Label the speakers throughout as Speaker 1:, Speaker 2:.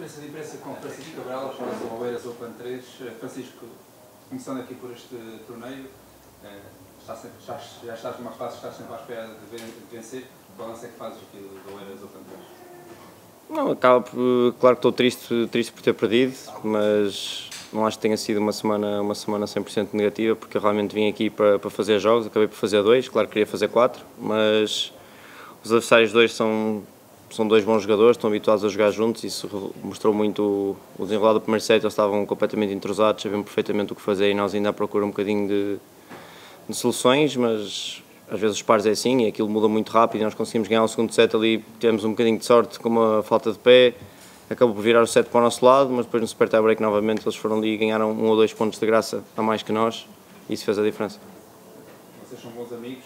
Speaker 1: conferência de imprensa com Francisco Cabral o Oeiras Open 3. Francisco, começando aqui por este torneio, está sempre, já, já estás numa fase, estás sempre à espera de vencer. Que balanço é que fazes aqui do Oeiras Open 3?
Speaker 2: Não, acaba por, claro que estou triste, triste por ter perdido, mas não acho que tenha sido uma semana, uma semana 100% negativa, porque eu realmente vim aqui para, para fazer jogos, acabei por fazer dois, claro que queria fazer quatro, mas os adversários dois são, são dois bons jogadores, estão habituados a jogar juntos, isso mostrou muito o desenrolar do primeiro set, eles estavam completamente entrosados, sabiam perfeitamente o que fazer e nós ainda à procura um bocadinho de, de soluções, mas às vezes os pares é assim e aquilo muda muito rápido e nós conseguimos ganhar o segundo set ali, tivemos um bocadinho de sorte com uma falta de pé, acabou por virar o set para o nosso lado, mas depois no super tie break novamente eles foram ali e ganharam um ou dois pontos de graça a mais que nós e isso fez a diferença.
Speaker 1: Bons amigos,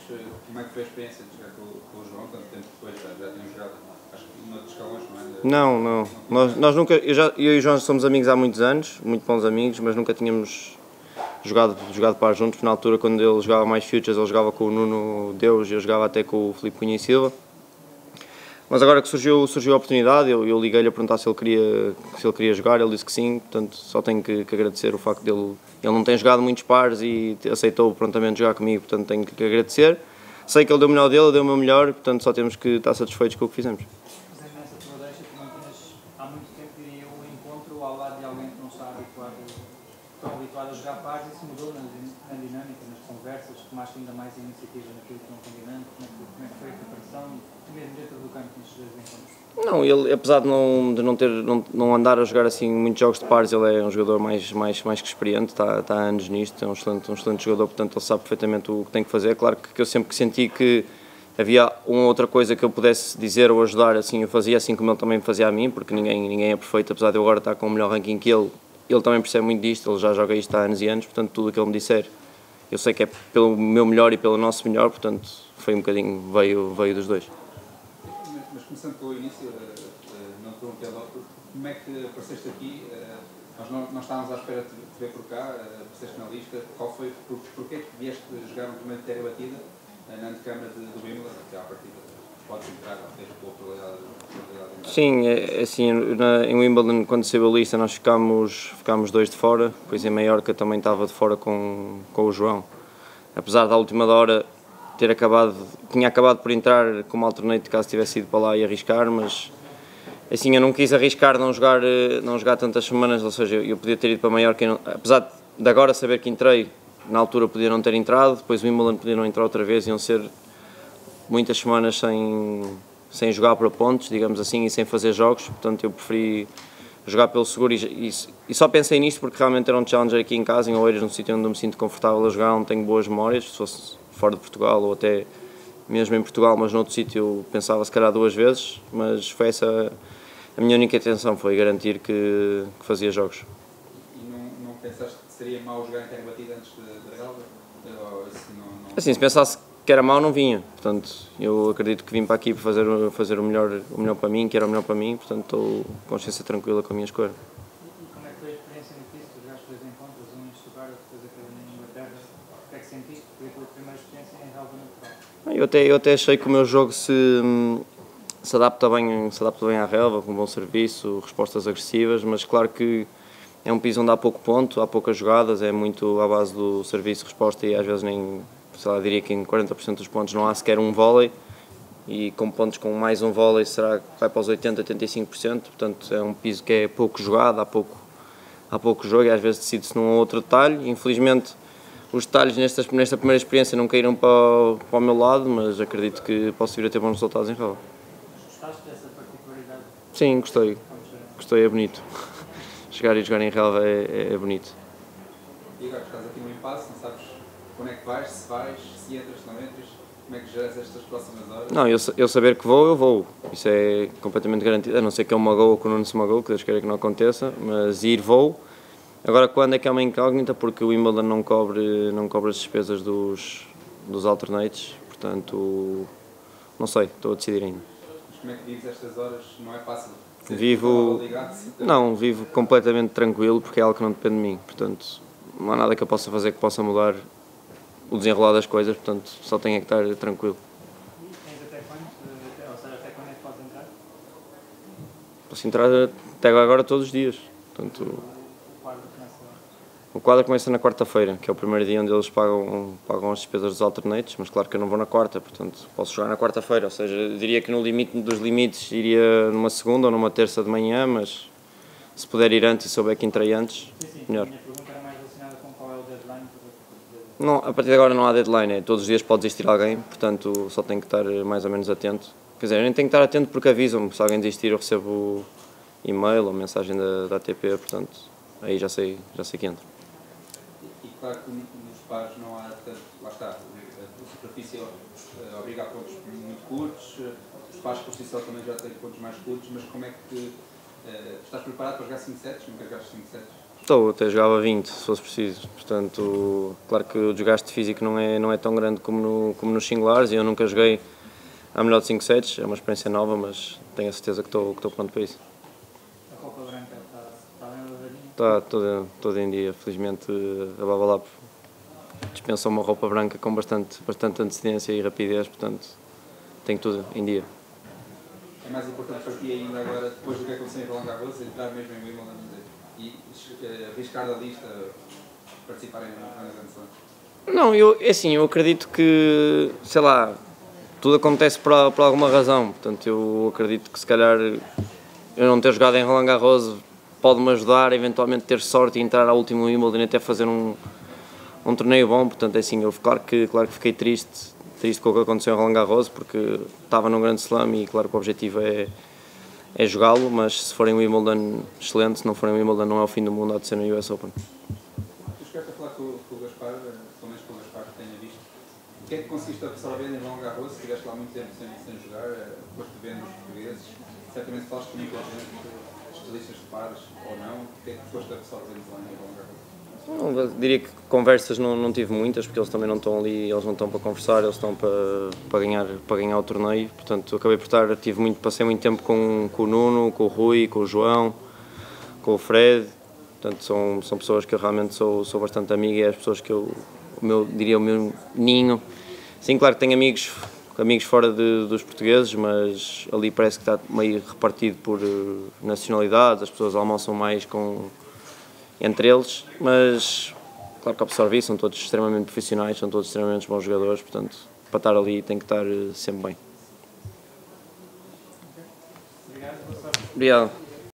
Speaker 1: como é que foi a experiência de jogar com, com o João, tanto tempo depois já, já tinham jogado, acho que noutros escalões, não é?
Speaker 2: Não, não, nós, nós nunca, eu, já, eu e o João somos amigos há muitos anos, muito bons amigos, mas nunca tínhamos jogado, jogado para juntos, na altura quando ele jogava mais futures, ele jogava com o Nuno Deus e eu jogava até com o Filipe Cunha e Silva. Mas agora que surgiu, surgiu a oportunidade, eu, eu liguei-lhe a perguntar se ele, queria, se ele queria jogar, ele disse que sim, portanto só tenho que, que agradecer o facto dele. Ele não tem jogado muitos pares e aceitou prontamente jogar comigo, portanto tenho que agradecer. Sei que ele deu o melhor dele, deu o meu melhor, portanto só temos que estar satisfeitos com o que fizemos.
Speaker 3: Habituado, a jogar pares, mudou na, dinâmica, nas conversas, ainda mais iniciativa naquilo que não combinando, é como é que foi encontros?
Speaker 2: Não, ele, apesar de não, de não, ter, não, não andar a jogar assim muitos jogos de pares, ele é um jogador mais, mais, mais que experiente, está, está há anos nisto, é um excelente, um excelente jogador, portanto ele sabe perfeitamente o que tem que fazer. Claro que, que eu sempre que senti que havia uma outra coisa que eu pudesse dizer ou ajudar, assim eu fazia, assim como ele também fazia a mim, porque ninguém, ninguém é perfeito, apesar de eu agora estar com o melhor ranking que ele, ele também percebe muito disto, ele já joga isto há anos e anos, portanto tudo o que ele me disser, eu sei que é pelo meu melhor e pelo nosso melhor, portanto foi um bocadinho, veio, veio dos dois.
Speaker 1: Mas começando pelo início, não te perguntei logo, como é que apareceste aqui? Nós não, não estávamos à espera de te ver por cá, apareceste na lista. Qual foi, por, porquê que vieste jogar no primeiro terra batida na antecâmara do Wimbledon, que à partida podes entrar, a probabilidade de
Speaker 2: Sim, é, assim, na, em Wimbledon, quando saiu a lista, nós ficámos, ficámos dois de fora, depois em Maiorca também estava de fora com, com o João. Apesar da última hora ter acabado, tinha acabado por entrar como alternate caso tivesse ido para lá e arriscar, mas assim eu não quis arriscar não jogar, não jogar tantas semanas, ou seja, eu podia ter ido para Maiorca, não, apesar de agora saber que entrei, na altura podia não ter entrado, depois o Wimbledon podia não entrar outra vez, iam ser muitas semanas sem, sem jogar para pontos, digamos assim, e sem fazer jogos, portanto eu preferi jogar pelo seguro e, e, e, só pensei nisto porque realmente era um challenger aqui em casa, em Oeiras, num sítio onde eu me sinto confortável a jogar, onde tenho boas memórias, se fosse fora de Portugal ou até mesmo em Portugal, mas noutro sítio eu pensava se calhar duas vezes, mas foi essa a minha única intenção, foi garantir que, que fazia jogos.
Speaker 1: E não, não pensaste que seria mau jogar em terra batida antes de? Assim, não...
Speaker 2: assim, se pensasse que era mau não vinha, portanto eu acredito que vim para aqui para fazer, fazer o, melhor, o melhor para mim, que era o melhor para mim, portanto estou com consciência tranquila com a minha escolha.
Speaker 3: E como é que foi a experiência difícil? Tu jogaste dois encontros, um em Stuttgart, depois aquele na Inglaterra, o que é que sentiste? Foi a tua primeira experiência em relva natural?
Speaker 2: Eu até, eu até achei que o meu jogo se, se, adapta bem, se adapta bem à relva, com bom serviço, respostas agressivas, mas claro que é um piso onde há pouco ponto, há poucas jogadas, é muito à base do serviço, resposta e às vezes nem, sei lá, diria que em 40% dos pontos não há sequer um vôlei e com pontos com mais um vôlei será que vai para os 80, 85%, portanto é um piso que é pouco jogado, há pouco, há pouco jogo e às vezes decide-se num ou outro detalhe. Infelizmente os detalhes nesta, nesta primeira experiência não caíram para o, para o meu lado, mas acredito que posso vir a ter bons resultados em relva.
Speaker 3: Gostaste dessa particularidade?
Speaker 2: Sim, gostei. Gostei, é bonito. Chegar e jogar em relva é, é, é bonito.
Speaker 1: E agora estás aqui no impasse, não sabes quando é que vais, se vais, se entras, se não entras, como é que geras estas próximas horas?
Speaker 2: Não, eu, eu saber que vou, eu vou. Isso é completamente garantido. A não ser que eu me magoe ou que o Nuno se magoe, que Deus queira que não aconteça, mas ir vou. Agora, quando é que é uma incógnita? Porque o Wimbledon não cobre, não cobre as despesas dos, dos alternates, portanto, não sei, estou a decidir ainda.
Speaker 1: Mas como é que vives estas horas? Não é fácil?
Speaker 2: Vivo, não, vivo completamente tranquilo porque é algo que não depende de mim, portanto, não há nada que eu possa fazer que possa mudar o desenrolar das coisas, portanto, só tenho é que estar tranquilo.
Speaker 3: Tens até quando? Ou seja, até quando é que podes entrar?
Speaker 2: Posso entrar até agora todos os dias. Portanto,
Speaker 3: O quadro começa
Speaker 2: na quarta-feira, que é o primeiro dia onde eles pagam, pagam as despesas dos alternates, mas claro que eu não vou na quarta, portanto posso jogar na quarta-feira. Ou seja, diria que no limite dos limites iria numa segunda ou numa terça de manhã, mas se puder ir antes e souber que entrei antes,
Speaker 3: Sim, sim.
Speaker 2: melhor.
Speaker 3: A minha pergunta era mais relacionada com qual é o deadline. para-
Speaker 2: Não, a partir de agora não há deadline, é todos os dias pode desistir alguém, portanto só tenho que estar mais ou menos atento. Quer dizer, eu nem tenho que estar atento porque avisam-me, se alguém desistir eu recebo e-mail ou mensagem da, da ATP, portanto aí já sei, já sei que entro.
Speaker 1: E, e claro que nos pares não há tanto, lá está, a, superfície obriga a pontos muito curtos, os pares por si só também já têm pontos mais curtos, mas como é que eh, estás preparado para jogar 5 sets? Nunca jogaste 5 sets?
Speaker 2: Estou, até jogava 20, se fosse preciso. Portanto, claro que o desgaste físico não é, não é tão grande como, no, como nos singulares e eu nunca joguei a melhor de 5 sets, é uma experiência nova, mas tenho a certeza que estou, que estou pronto para isso.
Speaker 3: A roupa branca está, está bem.
Speaker 2: Está toda, toda em dia, felizmente a Babalap dispensou uma roupa branca com bastante, bastante antecedência e rapidez, portanto tenho tudo em dia.
Speaker 1: É mais importante para ti ainda agora, depois do que aconteceu em Roland Garros, entrar mesmo em Wimbledon e eh, arriscar da lista, participar em Slam?
Speaker 2: Não, eu, é assim, eu acredito que, sei lá, tudo acontece por, por alguma razão. Portanto, eu acredito que se calhar eu não ter jogado em Roland Garros pode-me ajudar eventualmente ter sorte e entrar ao último Wimbledon e até fazer um, um torneio bom. Portanto, é assim, eu claro que, claro que fiquei triste, triste com o que aconteceu em Roland Garros porque estava num grande slam e claro que o objetivo é, é jogá-lo, mas se forem Wimbledon, excelente, se não forem Wimbledon não é o fim do mundo, há de ser no US Open.
Speaker 1: Tu chegaste a falar com, com o Gaspar, eh, pelo menos com o Gaspar que tenha visto. O que é que consiste absorver em Roland Garros? Se estiveste lá muito tempo sem, sem jogar, eh, depois de vendo os portugueses, certamente falaste com muita gente, especialistas de pares ou não. O que é que foste absorvendo lá em Roland Garros?
Speaker 2: Não, diria que conversas não, não tive muitas, porque eles também não estão ali, eles não estão para conversar, eles estão para, para, ganhar, para ganhar o torneio. Portanto, acabei por estar, tive muito, passei muito tempo com, com o Nuno, com o Rui, com o João, com o Fred. Portanto, são, são pessoas que eu realmente sou, sou bastante amigo e é as pessoas que eu, o meu, diria, o meu ninho. Sim, claro que tenho amigos, amigos fora de, dos portugueses, mas ali parece que está meio repartido por eh, nacionalidades, as pessoas almoçam mais com entre eles, mas claro que absorvi, são todos extremamente profissionais, são todos extremamente bons jogadores, portanto, para estar ali tem que estar eh, sempre bem. Obrigado.